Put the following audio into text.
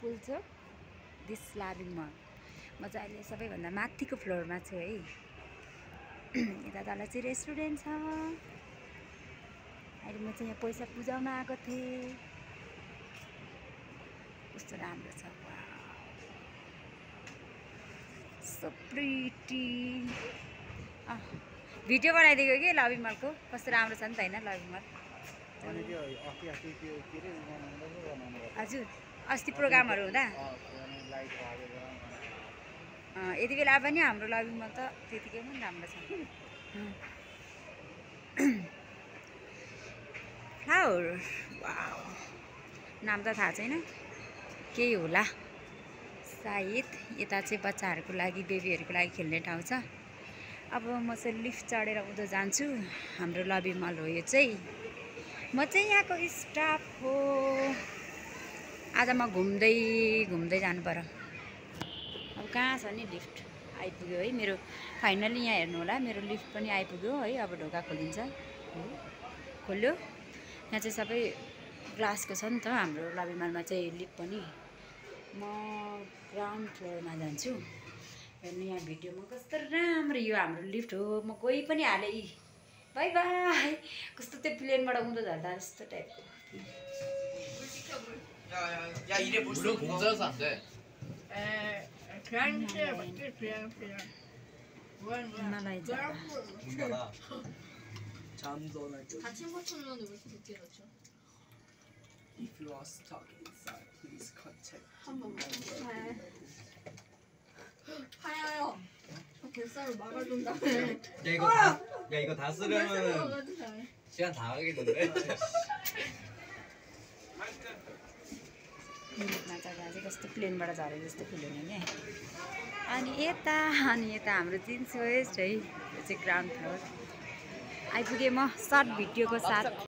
पुल छ दिस लाभिङ मल म चाहिँ अहिले सबैभन्दा माथिको फ्लोरमा छु है। यता तल चाहिँ रेस्टुरेन्ट छ। अहिले म चाहिँ यहाँ पैसा बुझाउन आएको थिएँ। कस्तो राम्रो छ सो प्रिटी भिडियो बनाइदिएको कि लभिङ मलको? कस्तो राम्रो छ नि त होइन लभिङ मल। हजुर। अस्ति प्रोग्रामहरू हुँदा। यति बेला पनि हाम्रो लभिङ मल त त्यतिकै पनि राम्रो छ। फ्लावर नाम त थाहा छैन। केही होला। सायद यता चाहिँ बच्चाहरूको लागि बेबीहरूको लागि खेल्ने ठाउँ छ। अब म चाहिँ लिफ्ट चढेर उँधो जान्छु। हाम्रो लबी मल हो यो चाहिँ। म चाहिँ यहाँको स्टाफ हो। आज म घुम्दै घुम्दै जानु पर्यो अब कहाँ छ नि लिफ्ट? आइपुग्यो है मेरो। फाइनली यहाँ हेर्नु होला। मेरो लिफ्ट पनि आइपुग्यो है। अब ढोका खोलिन्छ। खोल्यो। यहाँ चाहिँ सबै ग्लासको छ नि त। हाम्रो लबिमालमा चाहिँ लिफ्ट पनि। म ग्राउन्ड फ्लोरमा जान्छु। हेर्नु यहाँ भिडियोमा कस्तो राम्रो यो हाम्रो लिफ्ट हो। म कोही पनि हालेँ। यी बाई बाई। कस्तो त्यो प्लेनबाट उँधो झर्दा जस्तो टाइपको। 야야 야 이래 볼 수 무료 있는 공사여서 안돼 에, 그랑스에 맞지? 그랑스에. 뭐야, 뭐야. 옛날에 이제 그랑스. 문 닫아 잠도나 교 같은 포춘은 왜 이렇게 늦게 넣죠? If you are stuck inside, please contact 한번 네. 하여요. 저 뱃살을 막아준 다음에. 야 이거 아! 다, 야 이거 다 쓰려면은 뱃살을 막아준 다음에. 시간 다 가겠는데? मिरिकमा जग्गा चाहिँ कस्तो प्लेनबाट झरे जस्तो फिल हुने नि अनि यता अनि यता हाम्रो जिन्स वेस्ट है यो चाहिँ ग्राउन्ड फ्लोर। आइपुगेँ म सर्ट भिडियोको साथ।